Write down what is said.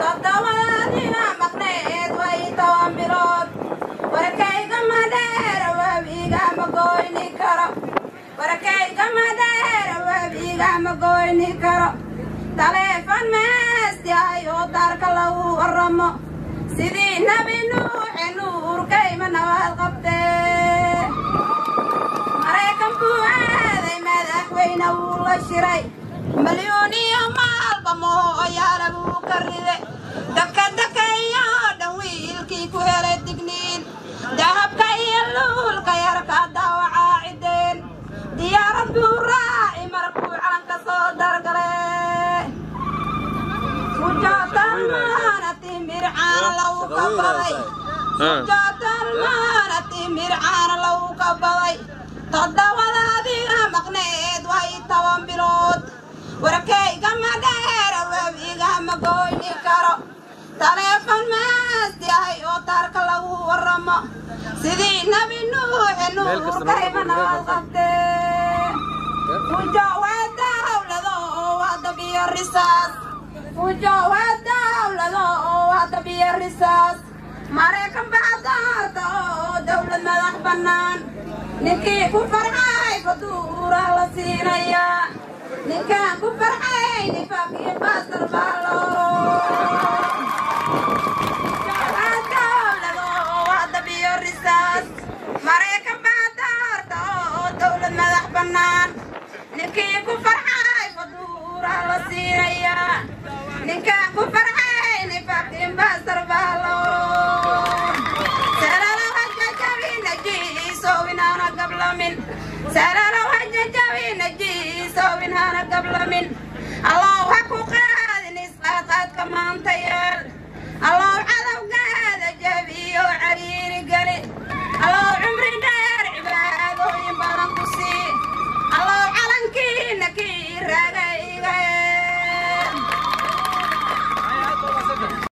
toddobaadina maqneed way bilood warkayga madheera webiga ma goyni karo karo taleefon meestiay oo daarka lagu waramo sidii nebi nuuxe nuurkayma nabad qabtee maraykankuu aaday madaxweyne wuu la shiray digniin dahabka iyo luulka yarka daawacaa cideen diyaarad buu raaci markuu calanka soo dargale sujaatalmaana timircaana lagu kabaday sujaatalmaana timircaana lagu kabaday toddobada adiga maqneed way toban bilood warkayga madheera webiga ma goyni karo. Taleefon maasti ahay oo taarka lagu sidii nabad qabtee fujo dawlado oo waa dabiyo risaas fujo waa dawlado oo waa dabiyo risaas maraykan bacdaarta oo dawlad madax bannaan ninkii ku farxay faduura la siinayaa ninkaan ku farxay nifaaq iyo baa sida madax bannaan ninkii ku farxay waduuraa la siinaya ninkaan ku farxay nifaqinbasar baalo seelalow hajajabi najiisowin haana gablamin. Seelalow hajajabi najiisowin haana gablamin. Allow ha